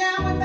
down with